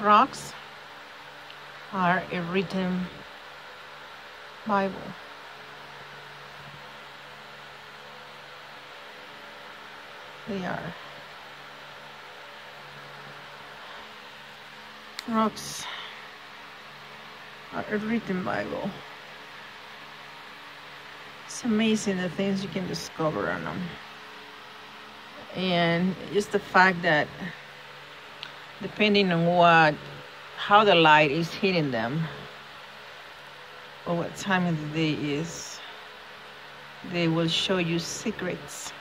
Rocks are a written Bible. They are. Rocks are a written Bible. It's amazing the things you can discover on them. And just the fact that depending on what how the light is hitting them or what time of the day is they will show you secrets.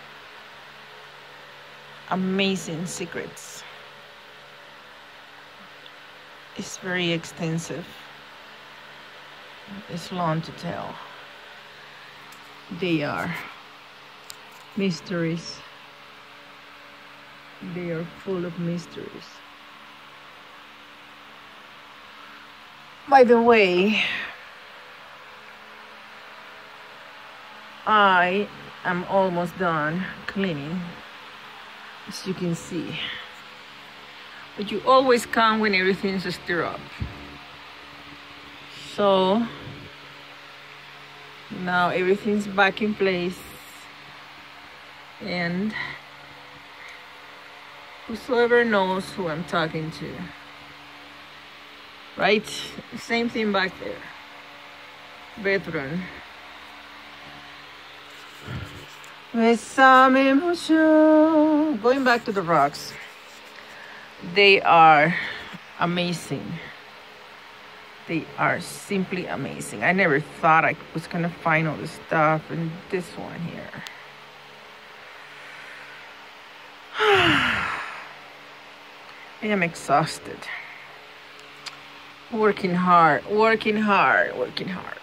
Amazing secrets. It's very extensive. It's long to tell they are mysteries they are full of mysteries By the way, I am almost done cleaning, as you can see. But you always come when everything's a stir up. So now everything's back in place and whosoever knows who I'm talking to Right? Same thing back there. Bedroom. Going back to the rocks. They are amazing. They are simply amazing. I never thought I was gonna find all this stuff in this one here. I am exhausted working hard, working hard, working hard.